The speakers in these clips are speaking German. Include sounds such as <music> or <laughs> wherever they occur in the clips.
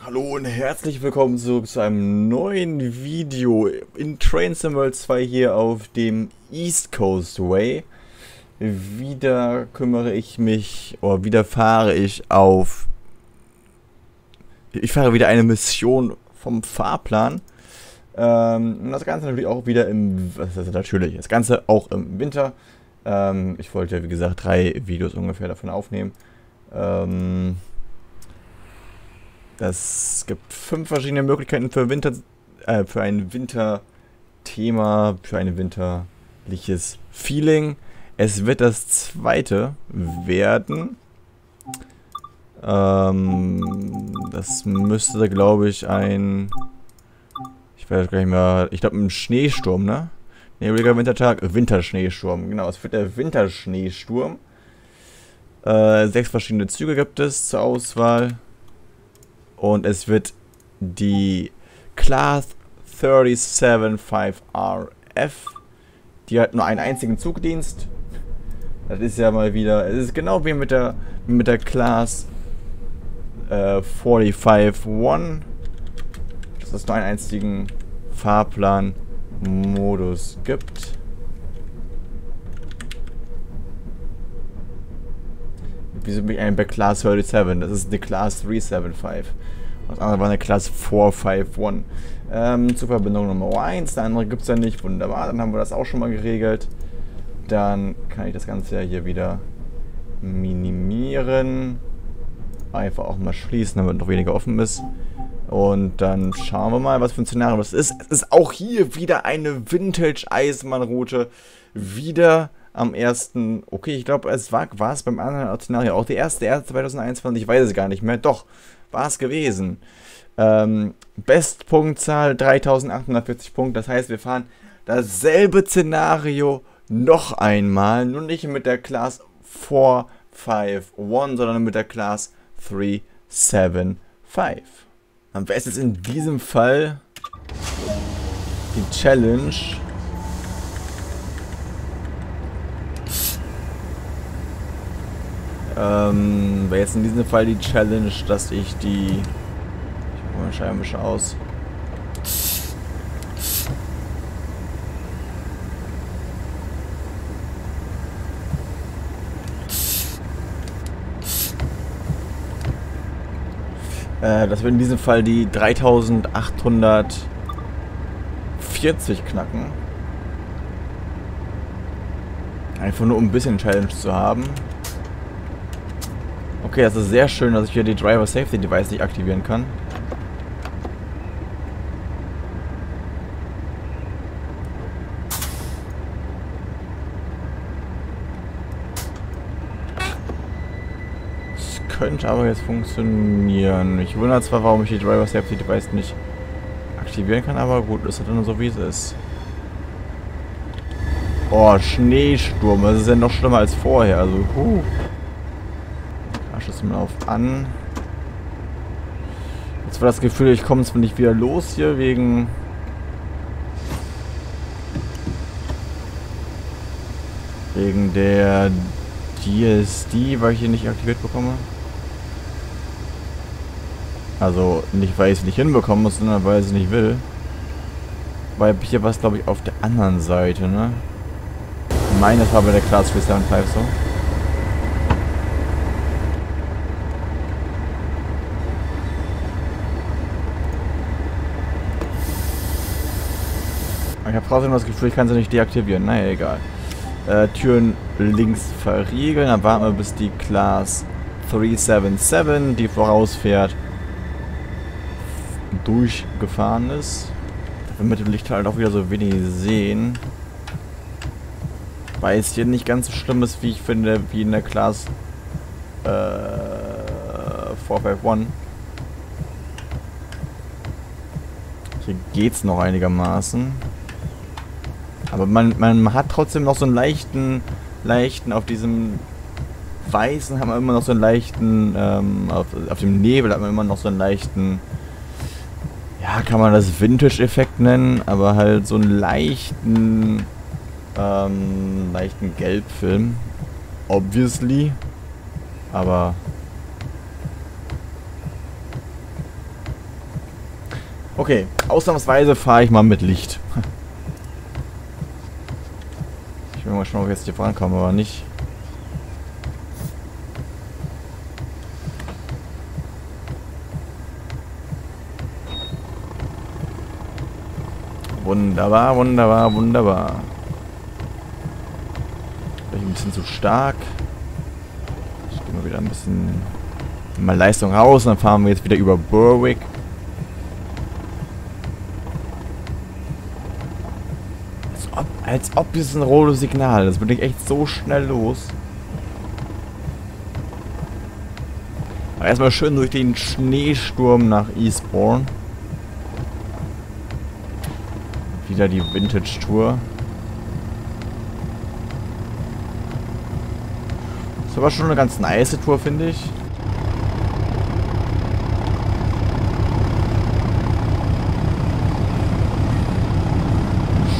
Hallo und herzlich willkommen zurück zu einem neuen Video in Train Sim World 2 hier auf dem East Coast Way. Wieder kümmere ich mich, oder wieder fahre ich auf... Ich fahre wieder eine Mission vom Fahrplan. Ähm, das Ganze natürlich auch wieder im... Was ist das natürlich? Das Ganze auch im Winter. Ähm, ich wollte, wie gesagt, drei Videos ungefähr davon aufnehmen. Ähm... Es gibt fünf verschiedene Möglichkeiten für Winter, äh, für ein Winterthema, für ein winterliches Feeling. Es wird das zweite werden. Ähm, das müsste, glaube ich, ein. Ich weiß gar nicht mehr. Ich glaube, ein Schneesturm, ne? Nebliger Wintertag. Winterschneesturm, genau. Es wird der Winterschneesturm. Äh, sechs verschiedene Züge gibt es zur Auswahl. Und es wird die Class 375RF. Die hat nur einen einzigen Zugdienst. Das ist ja mal wieder. Es ist genau wie mit der, mit der Class äh, 45-1. Dass es nur einen einzigen Fahrplan-Modus gibt. Wieso bin ich eigentlich bei Class 37? Das ist eine Class 375. Das andere war eine Class 451. Ähm, Zugverbindung Nummer 1. Der andere gibt es ja nicht. Wunderbar, dann haben wir das auch schon mal geregelt. Dann kann ich das Ganze ja hier wieder minimieren. Einfach auch mal schließen, damit noch weniger offen ist. Und dann schauen wir mal, was für ein Szenario das ist. Es ist auch hier wieder eine Vintage-Eisenbahnroute. Wieder am ersten, okay, ich glaube, es war, war es beim anderen Szenario auch der erste, erste 2021, ich weiß es gar nicht mehr, doch, war es gewesen. Ähm, Bestpunktzahl 3840 Punkte, das heißt, wir fahren dasselbe Szenario noch einmal, nur nicht mit der Class 451, sondern mit der Class 375. Am besten ist in diesem Fall die Challenge Ähm, wäre jetzt in diesem Fall die Challenge, dass ich die... Ich hole mal Scheibenwischer aus. Äh, das wird in diesem Fall die 3840 knacken. Einfach nur um ein bisschen Challenge zu haben. Okay, das ist sehr schön, dass ich hier die Driver Safety Device nicht aktivieren kann. Das könnte aber jetzt funktionieren. Ich wundere zwar, warum ich die Driver Safety Device nicht aktivieren kann, aber gut, ist halt dann so wie es ist. Oh, Schneesturm. Das ist ja noch schlimmer als vorher. Also, huh mal auf an. Jetzt war das Gefühl, ich komme zwar nicht wieder los hier wegen... Wegen der DSD, weil ich hier nicht aktiviert bekomme. Also nicht, weil ich es nicht hinbekommen muss, sondern weil ich es nicht will. Weil hier war es, glaube ich, auf der anderen Seite, ne? Meine, bei der Class 375 so. Ich habe trotzdem das Gefühl, ich kann sie nicht deaktivieren. Naja, egal. Äh, Türen links verriegeln. Dann warten wir, bis die Class 377, die vorausfährt, durchgefahren ist. Mit dem Licht halt auch wieder so wenig sehen. Weil es hier nicht ganz so schlimm ist, wie ich finde, wie in der Class äh, 451. Hier geht's noch einigermaßen. Aber man, man hat trotzdem noch so einen leichten, leichten, auf diesem Weißen haben wir immer noch so einen leichten, ähm, auf, auf dem Nebel hat man immer noch so einen leichten, ja, kann man das Vintage-Effekt nennen, aber halt so einen leichten, ähm, leichten Gelbfilm. Obviously. Aber Okay, ausnahmsweise fahre ich mal mit Licht. <laughs> Ich will mal schauen, ob ich jetzt hier vorankomme, aber nicht. Wunderbar, wunderbar, wunderbar. Vielleicht ein bisschen zu stark. Ich gehe mal wieder ein bisschen mal Leistung raus und dann fahren wir jetzt wieder über Berwick. Als ob, es ein rotes Signal. Das bin ich echt so schnell los. Aber erstmal schön durch den Schneesturm nach Eastbourne. Wieder die Vintage Tour. Ist aber schon eine ganz nice Tour, finde ich.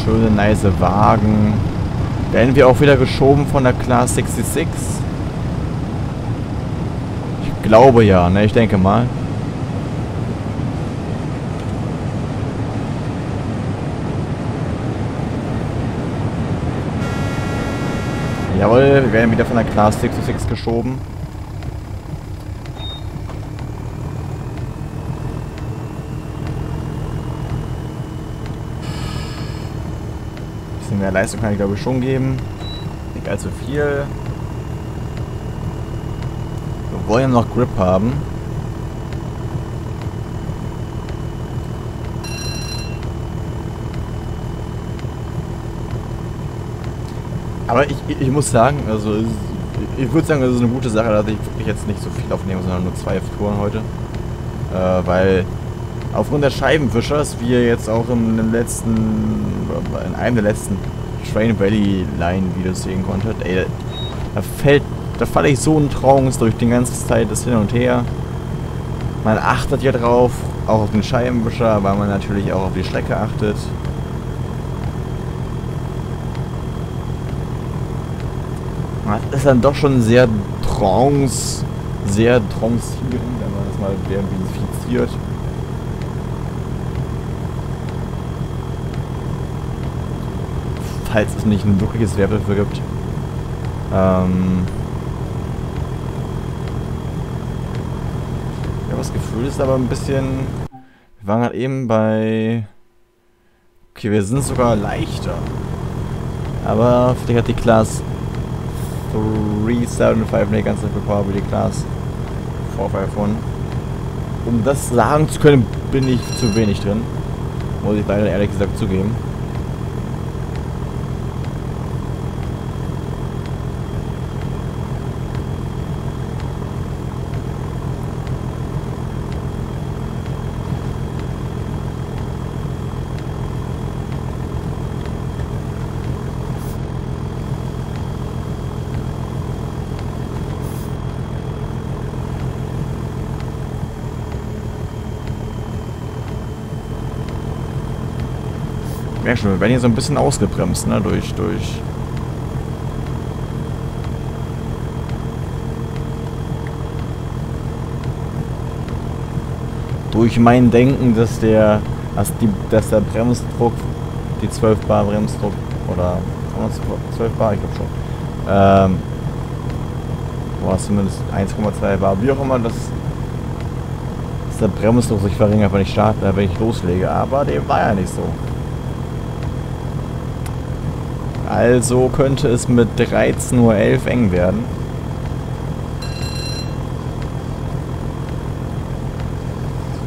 Schöne, nice Wagen. Werden wir auch wieder geschoben von der Class 66? Ich glaube ja, ne? Ich denke mal. Jawohl, wir werden wieder von der Class 66 geschoben. Bisschen mehr Leistung kann ich glaube ich schon geben. Nicht allzu viel. Wir wollen noch Grip haben. Aber ich, ich muss sagen, also ich würde sagen, das ist eine gute Sache, dass ich wirklich jetzt nicht so viel aufnehme, sondern nur zwei Touren heute. Äh, weil aufgrund der Scheibenwischers, wie ihr jetzt auch im letzten, in einem der letzten Train Valley Line Videos sehen konntet, ey, da fällt, da falle ich so in Trance durch die ganze Zeit das Hin und Her. Man achtet ja drauf, auch auf den Scheibenwischer, weil man natürlich auch auf die Strecke achtet. Das ist dann doch schon sehr trance, sehr trancierend, wenn man das mal verifiziert. Falls es nicht ein wirkliches Werbe dafür gibt. Ähm ja, das Gefühl ist aber ein bisschen... Wir waren gerade eben bei... Okay, wir sind sogar leichter. Aber vielleicht hat die Class 375 ne, ganz Republic Class V5 Um das sagen zu können, bin ich zu wenig drin. Muss ich leider ehrlich gesagt zugeben. Merke schon, wir werden hier so ein bisschen ausgebremst, ne, durch, durch... Durch mein Denken, dass der, dass, die, dass der Bremsdruck, die 12 Bar Bremsdruck, oder 12 Bar, ich glaube schon, ähm, war zumindest 1,2 Bar, wie auch immer, dass, dass der Bremsdruck sich verringert, wenn ich starte, wenn ich loslege, aber dem war ja nicht so. Also könnte es mit 13.11 Uhr eng werden.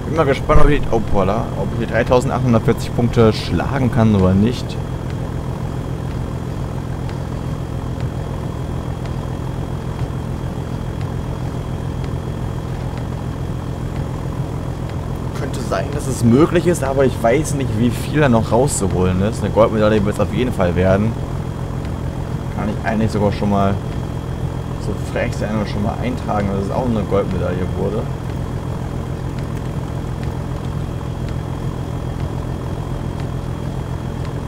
Bin mal gespannt, ob ich, oh, voila, ob ich die 3840 Punkte schlagen kann oder nicht. Könnte sein, dass es möglich ist, aber ich weiß nicht, wie viel da noch rauszuholen ist. Eine Goldmedaille wird es auf jeden Fall werden kann ich eigentlich sogar schon mal so frech sein und schon mal eintragen, dass es auch eine Goldmedaille wurde.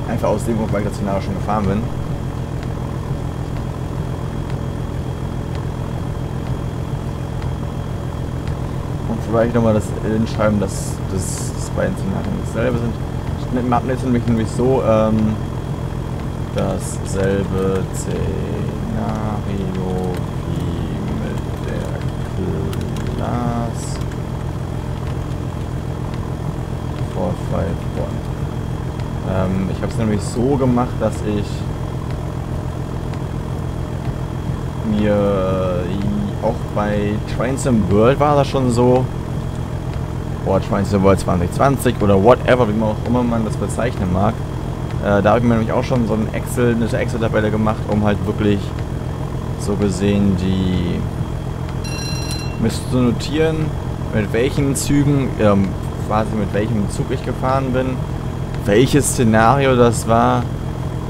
Einfach aus dem Grund, weil ich das Finale schon gefahren bin. Und vielleicht nochmal das hinschreiben, dass das beiden Szenarien dasselbe sind. Mappen ist nämlich, nämlich so, ähm, dasselbe Szenario wie mit der Class for 5 ähm, Ich habe es nämlich so gemacht, dass ich mir auch bei Trains in World war das schon so, oder Trains in World 2020 oder whatever, wie man auch immer man das bezeichnen mag. Äh, da habe ich mir nämlich auch schon so ein Excel, eine Excel-Tabelle gemacht, um halt wirklich so gesehen die müsste zu notieren, mit welchen Zügen, ähm, quasi mit welchem Zug ich gefahren bin, welches Szenario das war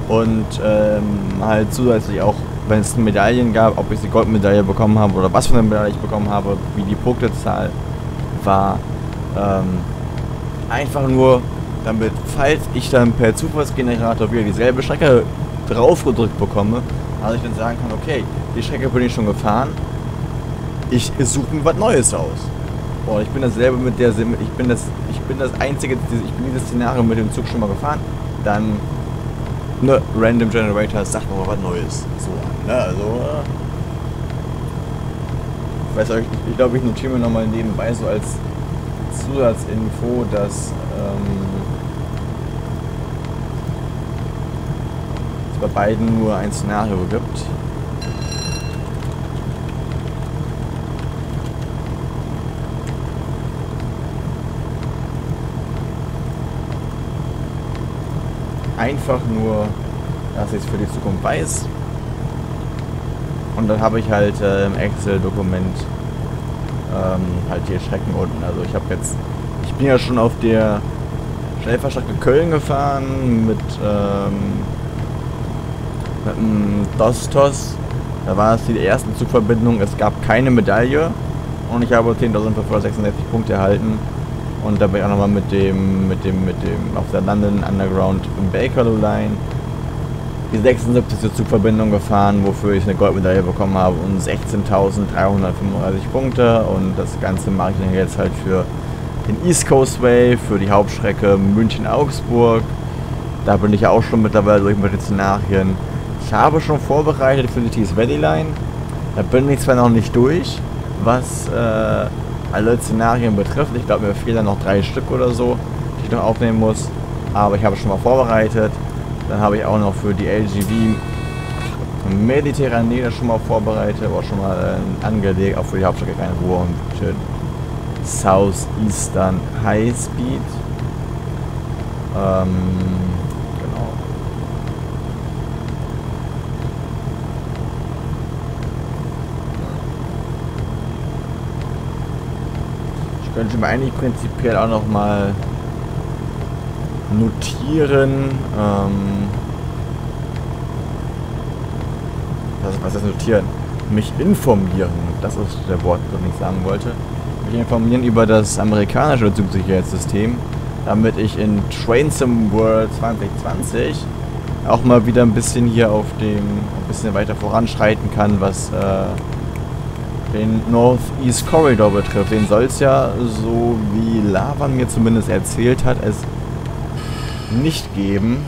und ähm, halt zusätzlich auch wenn es Medaillen gab, ob ich die Goldmedaille bekommen habe oder was für eine Medaille ich bekommen habe, wie die Punktezahl war. Ähm, einfach nur, damit, falls ich dann per Zufallsgenerator wieder dieselbe Strecke draufgedrückt bekomme, also ich dann sagen kann, okay, die Strecke bin ich schon gefahren, ich suche mir was Neues aus. Und ich bin dasselbe mit der, ich bin das, ich bin das einzige, ich bin dieses Szenario mit dem Zug schon mal gefahren, dann ne, Random Generator sagt noch was Neues. So ne, also. Äh, weiß euch, ich glaube, ich notiere mir nochmal nebenbei so als Zusatzinfo, dass ähm, bei beiden nur ein Szenario gibt. einfach nur, dass ich es für die Zukunft weiß. Und dann habe ich halt äh, im Excel-Dokument ähm, halt hier Strecken unten. Also ich habe jetzt, ich bin ja schon auf der Schnellfahrstrecke Köln gefahren mit, ähm, mit einem Dostos. Da war es die erste Zugverbindung. Es gab keine Medaille und ich habe 10.566 Punkte erhalten. Und da bin ich auch nochmal mit dem, mit dem, mit dem, auf der London Underground im Bakerloo Line die 76. Zugverbindung gefahren, wofür ich eine Goldmedaille bekommen habe und 16.335 Punkte. Und das Ganze mache ich dann jetzt halt für den East Coast Way, für die Hauptstrecke München-Augsburg. Da bin ich ja auch schon mittlerweile durch mit den Szenarien. Habe schon vorbereitet für die Tees Valley Line. Da bin ich zwar noch nicht durch, was äh, alle Szenarien betrifft. Ich glaube, mir fehlen noch drei Stück oder so, die ich noch aufnehmen muss. Aber ich habe schon mal vorbereitet. Dann habe ich auch noch für die LGV Mediterranee das schon mal vorbereitet, aber schon mal äh, angelegt, auch für die Hauptstrecke keine Ruhe und schön Southeastern High Speed. Ähm, genau. Ich könnte mir eigentlich prinzipiell auch noch mal notieren. Ähm, was, was ist notieren? Mich informieren. Das ist der Wort, das ich sagen wollte. Mich informieren über das amerikanische Zugsicherheitssystem, damit ich in Train Sim World 2020 auch mal wieder ein bisschen hier auf dem, ein bisschen weiter voranschreiten kann, was äh, den Northeast Corridor betrifft. Den soll es ja, so wie Lavan mir zumindest erzählt hat, es nicht geben.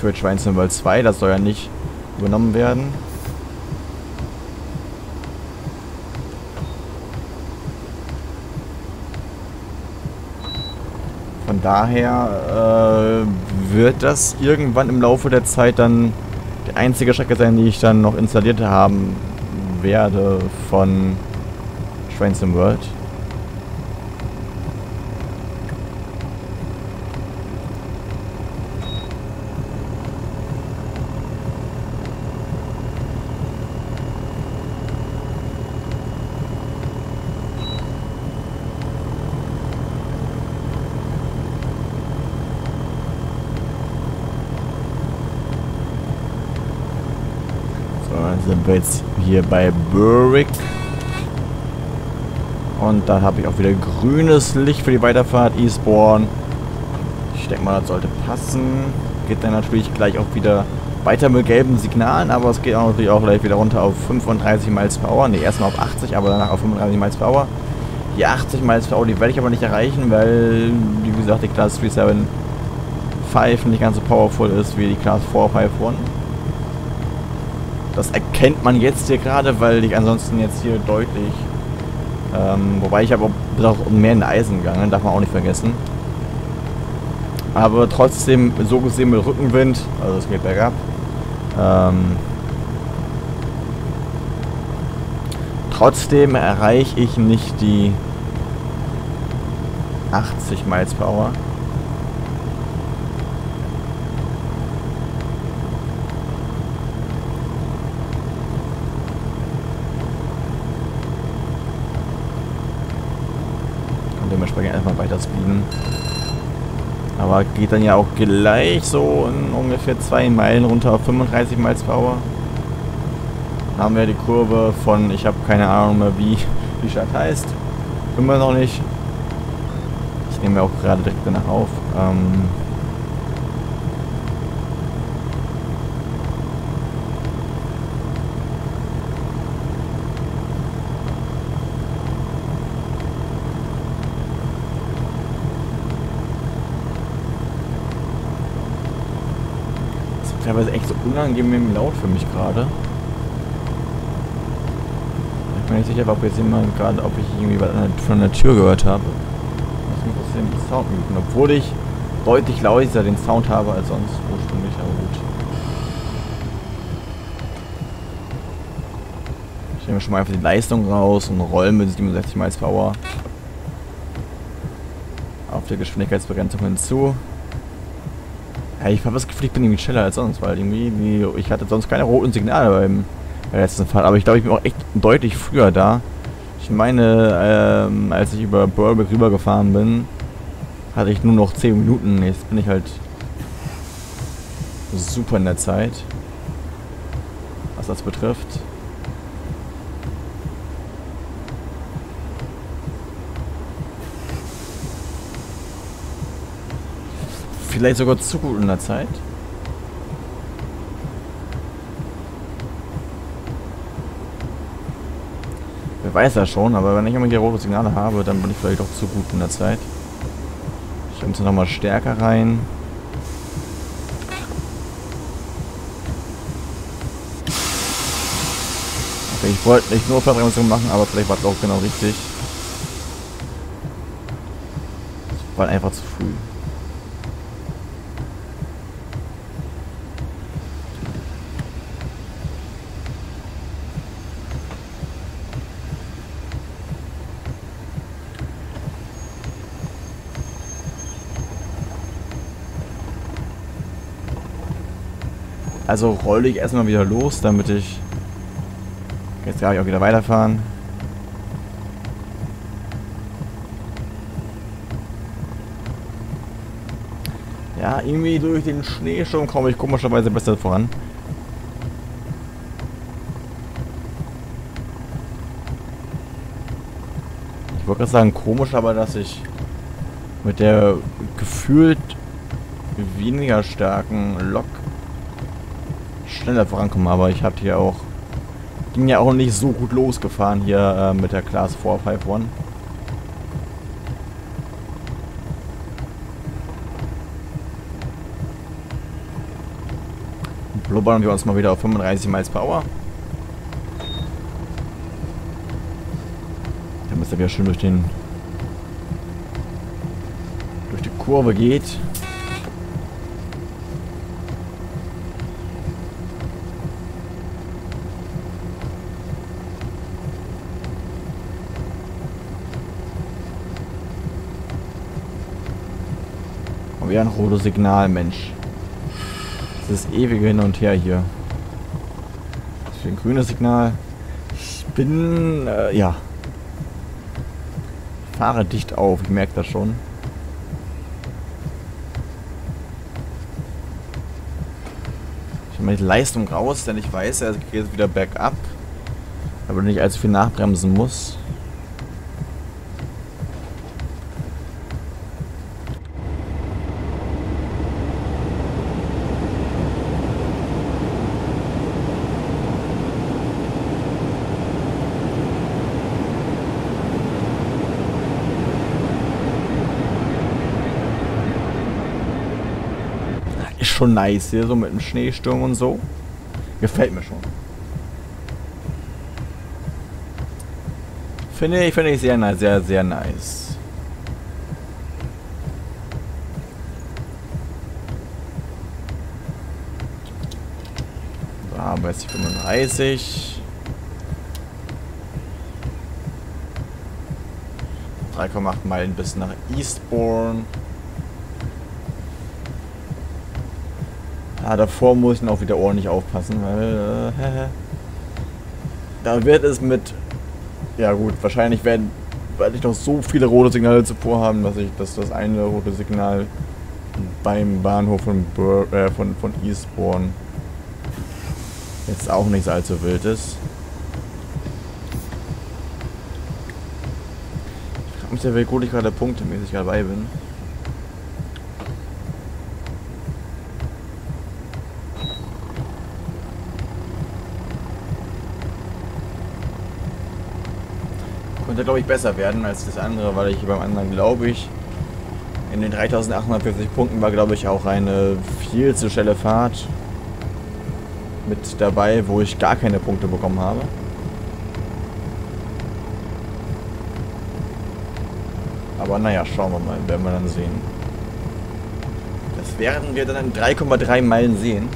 Für Schweinsymbol 2, das soll ja nicht übernommen werden. Daher äh, wird das irgendwann im Laufe der Zeit dann die einzige Strecke sein, die ich dann noch installiert haben werde von Trains in World. sind wir jetzt hier bei Berwick. Und da habe ich auch wieder grünes Licht für die Weiterfahrt Eastbourne. Ich denke mal, das sollte passen. geht dann natürlich gleich auch wieder weiter mit gelben Signalen, aber es geht auch natürlich auch gleich wieder runter auf 35 Miles per Hour. Ne, erstmal auf 80, aber danach auf 35 Miles per Hour. Die 80 Miles per Hour, die werde ich aber nicht erreichen, weil, wie gesagt, die Class 375 nicht ganz so powerful ist wie die Class 451. Das erkennt man jetzt hier gerade, weil ich ansonsten jetzt hier deutlich... Ähm, wobei ich habe auch mehr in Eisen gegangen, darf man auch nicht vergessen. Aber trotzdem, so gesehen mit Rückenwind, also es geht bergab. Ähm, trotzdem erreiche ich nicht die 80 Miles per Hour. Und dementsprechend erstmal weiter speeden. Geht dann ja auch gleich so in ungefähr zwei Meilen runter auf 35 Miles per Hour. Haben wir die Kurve von, ich habe keine Ahnung mehr wie <laughs> die Stadt heißt. Immer noch nicht. Ich nehme auch gerade direkt danach auf. Ähm teilweise echt so unangenehm laut für mich gerade. Ich bin nicht sicher, ob jetzt jemand gerade, ob ich irgendwie was von der Tür gehört habe. Ich muss den Sound muten, obwohl ich deutlich lauter den Sound habe als sonst ursprünglich, aber gut. Ich nehme schon mal einfach die Leistung raus und roll mit 67 miles Power auf der Geschwindigkeitsbegrenzung hinzu. Ja, ich habe das Gefühl, ich bin irgendwie schneller als sonst, weil irgendwie, ich hatte sonst keine roten Signale beim letzten Fall, aber ich glaube, ich bin auch echt deutlich früher da. Ich meine, ähm, als ich über Burbeck rübergefahren bin, hatte ich nur noch 10 Minuten. Jetzt bin ich halt super in der Zeit, was das betrifft. Vielleicht sogar zu gut in der Zeit. Wer weiß ja schon, aber wenn ich immer hier rote Signale habe, dann bin ich vielleicht doch zu gut in der Zeit. Ich muss nochmal stärker rein. Okay, ich wollte nicht nur Verbremsung machen, aber vielleicht war es auch genau richtig. Das war einfach zu früh. Also rolle ich erstmal wieder los, damit ich... Jetzt darf ich auch wieder weiterfahren. Ja, irgendwie durch den Schneesturm komme ich komischerweise besser voran. Ich wollte gerade sagen, komisch aber, dass ich mit der gefühlt weniger starken Lok schneller vorankommen, aber ich hatte ja auch ging ja auch nicht so gut losgefahren hier äh, mit der Class 451. Blubbern wir uns mal wieder auf 35 Miles per Hour. Damit er wieder schön durch den durch die Kurve geht. Wie ein rotes Signal, Mensch. Das ist ewige Hin und Her hier. Das ist ein grünes Signal. Ich bin, äh, ja. Ich fahre dicht auf, ich merke das schon. Ich mache die Leistung raus, denn ich weiß, er geht wieder bergab. Aber nicht allzu viel nachbremsen muss. ist schon nice hier, so mit dem Schneesturm und so. Gefällt mir schon. Finde ich, finde ich sehr nice, sehr, sehr nice. Da haben wir jetzt die 35. 3,8 Meilen bis nach Eastbourne. Ah, davor muss ich auch wieder ordentlich aufpassen, weil äh, da wird es mit ja gut, wahrscheinlich werden werde ich noch so viele rote Signale zuvor haben, dass ich dass das eine rote Signal beim Bahnhof von, Bur äh, von, von Eastbourne jetzt auch nicht allzu wild ist. Ich frage mich ja, wie gut ich gerade punktemäßig dabei bin. Könnte, glaube ich, besser werden als das andere, weil ich beim anderen, glaube ich, in den 3840 Punkten war, glaube ich, auch eine viel zu schnelle Fahrt mit dabei, wo ich gar keine Punkte bekommen habe. Aber naja, schauen wir mal, werden wir dann sehen. Das werden wir dann in 3,3 Meilen sehen.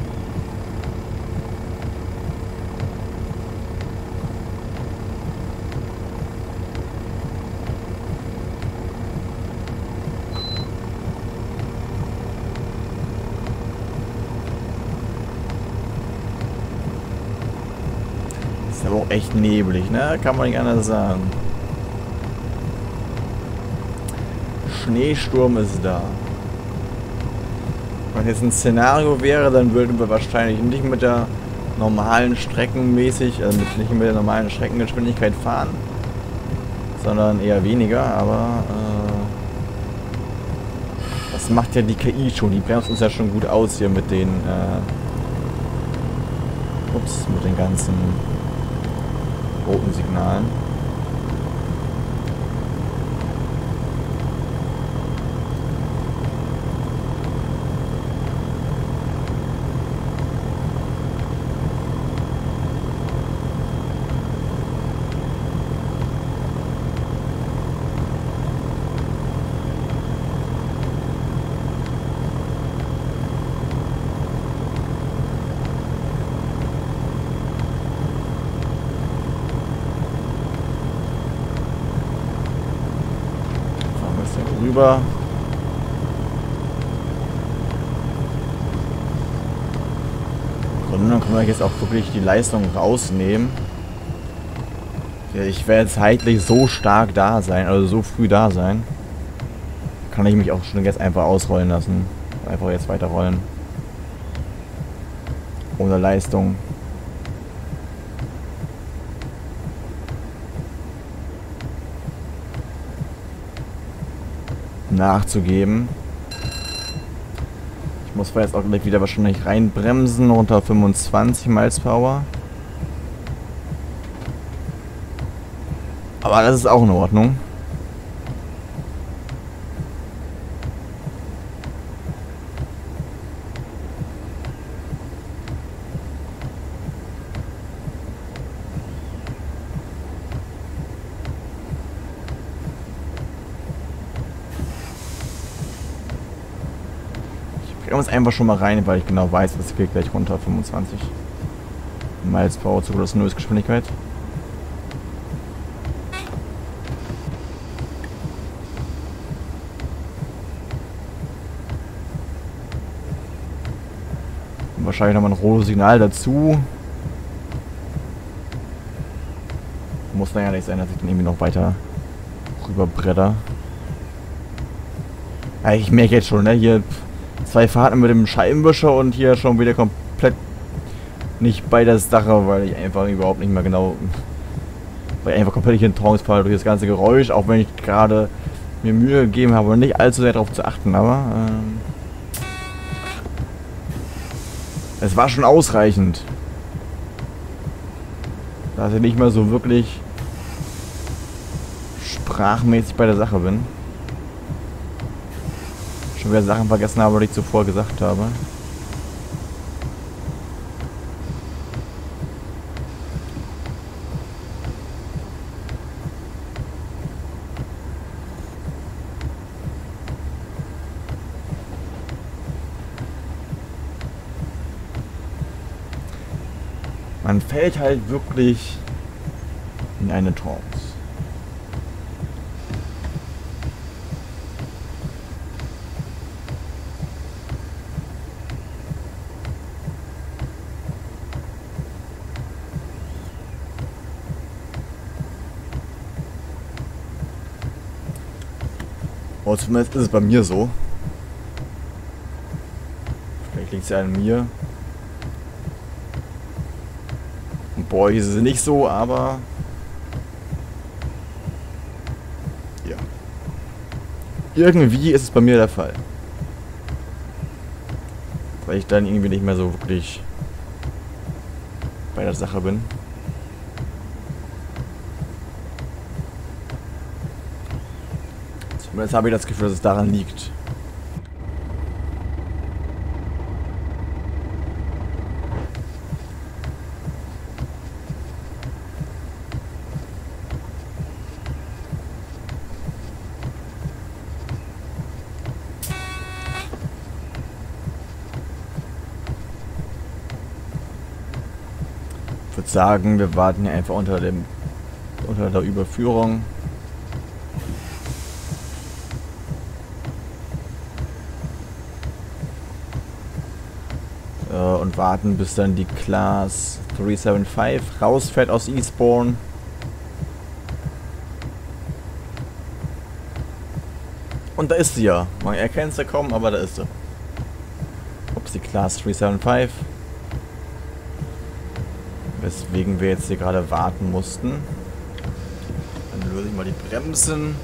Ist aber auch echt neblig, ne? Kann man nicht anders sagen. Schneesturm ist da. Wenn jetzt ein Szenario wäre, dann würden wir wahrscheinlich nicht mit der normalen Streckenmäßig, also nicht mit der normalen Streckengeschwindigkeit fahren, sondern eher weniger, aber äh, das macht ja die KI schon, die bremst uns ja schon gut aus hier mit den äh, ups, mit den ganzen roten Signalen. Fahren Im Grunde genommen können wir jetzt auch wirklich die Leistung rausnehmen. Ich werde zeitlich so stark da sein, also so früh da sein. Kann ich mich auch schon jetzt einfach ausrollen lassen. Einfach jetzt weiterrollen. Ohne Leistung. Nachzugeben. Ich muss jetzt auch gleich wieder wahrscheinlich reinbremsen, runter 25 Miles Power. Aber das ist auch in Ordnung. Uns einfach schon mal rein, weil ich genau weiß, das geht gleich runter 25 Miles Power zu großer Geschwindigkeit. Und wahrscheinlich nochmal ein rotes Signal dazu. Muss dann ja nicht sein, dass ich dann irgendwie noch weiter rüberbretter. Ich merke jetzt schon, ne, hier zwei Fahrten mit dem Scheibenwischer und hier schon wieder komplett nicht bei der Sache, weil ich einfach überhaupt nicht mehr genau, weil ich einfach komplett in Trance falle durch das ganze Geräusch, auch wenn ich gerade mir Mühe gegeben habe, nicht allzu sehr darauf zu achten, aber ähm, es war schon ausreichend, dass ich nicht mehr so wirklich sprachmäßig bei der Sache bin schon wieder Sachen vergessen habe, die ich zuvor gesagt habe. Man fällt halt wirklich in eine Trance. Oh, zumindest ist es bei mir so. Vielleicht liegt es ja an mir. Und boah, hier ist es nicht so, aber... Ja. Irgendwie ist es bei mir der Fall. Weil ich dann irgendwie nicht mehr so wirklich bei der Sache bin. Zumindest habe ich das Gefühl, dass es daran liegt. Ich würde sagen, wir warten hier einfach unter dem unter der Überführung. Äh, und warten, bis dann die Class 375 rausfährt aus Eastbourne. Und da ist sie ja. Man erkennt sie kaum, aber da ist sie. Ups, die Class 375. Weswegen wir jetzt hier gerade warten mussten. Dann löse ich mal die Bremsen.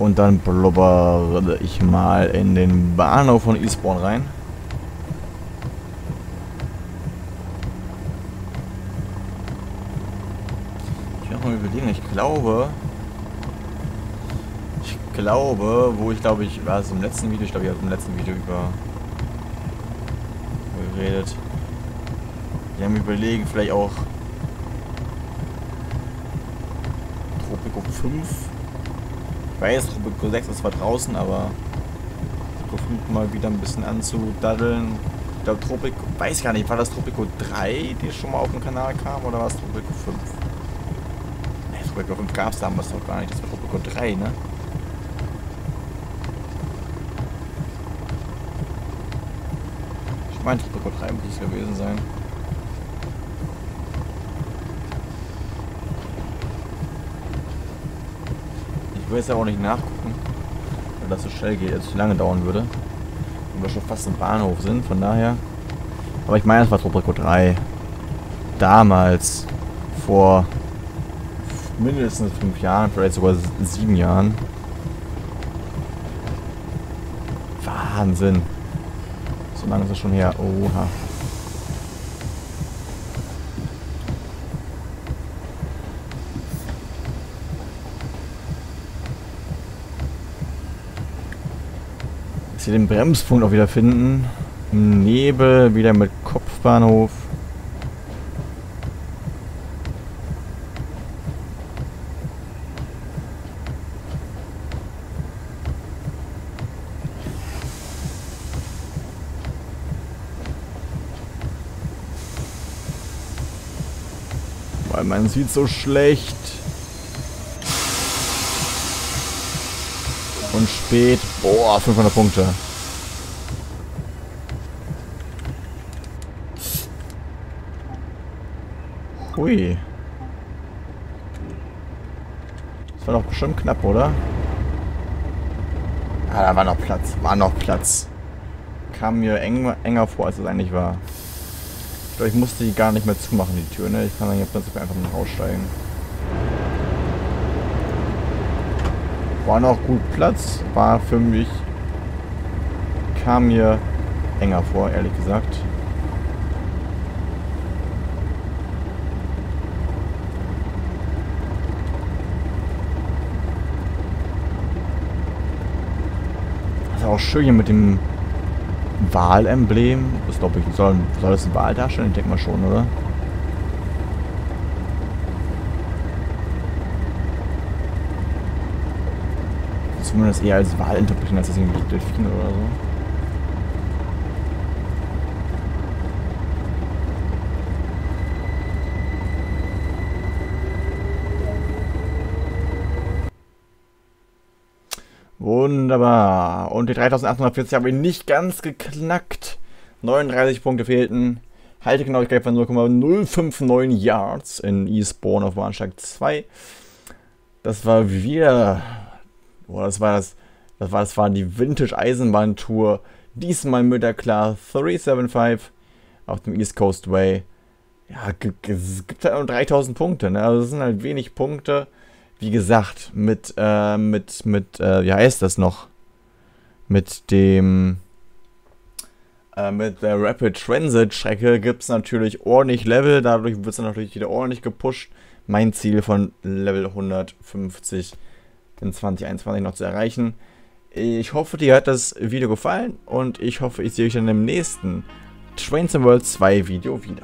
Und dann blubbere ich mal in den Bahnhof von Eastbourne rein. Ich will mal überlegen, ich glaube... Ich glaube, wo ich glaube ich, war es im letzten Video, ich glaube ich habe im letzten Video über geredet. Wir haben überlegen, vielleicht auch Tropico 5 ich weiß, Tropico 6 ist zwar draußen, aber Tropico 5 mal wieder ein bisschen anzudaddeln. Ich glaube, Tropico, weiß gar nicht, war das Tropico 3, die schon mal auf dem Kanal kam, oder war es Tropico 5? Ne, Tropico 5 gab es damals noch gar nicht, das war Tropico 3, ne? Ich meine, Tropico 3 muss es gewesen sein. Ich will jetzt aber auch nicht nachgucken, weil das so schnell geht, jetzt lange dauern würde. Und wir schon fast im Bahnhof sind, von daher. Aber ich meine, es war Tropico 3. Damals, vor mindestens fünf Jahren, vielleicht sogar sieben Jahren. Wahnsinn. So lange ist es schon her. Oha. Jetzt hier den Bremspunkt auch wieder finden. Im Nebel, wieder mit Kopfbahnhof. Weil man sieht so schlecht. Und spät. Boah, 500 Punkte. Hui. Das war doch bestimmt knapp, oder? Ah, da war noch Platz. War noch Platz. Kam mir eng, enger vor, als es eigentlich war. Ich glaube, ich musste die gar nicht mehr zumachen, die Tür, ne? Ich kann dann hier prinzipiell einfach nur aussteigen. War noch gut Platz, war für mich, kam mir enger vor, ehrlich gesagt. Ist auch schön hier mit dem Wahlemblem. Das glaube ich, soll, soll das ein Wahl darstellen? Ich denke mal schon, oder? Zumindest eher als Wahl interpretieren, als das irgendwie Delfin oder so. Wunderbar. Und die 3840 habe ich nicht ganz geknackt. 39 Punkte fehlten. Haltegenauigkeit von 0,059 Yards in E-Spawn auf Bahnsteig 2. Das war wieder. Boah, das war das. Das war, das war die Vintage Eisenbahntour. Diesmal mit der Class 375 auf dem East Coast Way. Ja, es gibt halt nur 3000 Punkte. Ne? Also, das sind halt wenig Punkte wie gesagt, mit, äh, mit, mit, äh, wie heißt das noch? Mit dem, äh, mit der Rapid Transit Strecke gibt es natürlich ordentlich Level, dadurch wird es natürlich wieder ordentlich gepusht. Mein Ziel von Level 150 in 2021 noch zu erreichen. Ich hoffe, dir hat das Video gefallen und ich hoffe, ich sehe euch dann im nächsten Trains in World 2 Video wieder.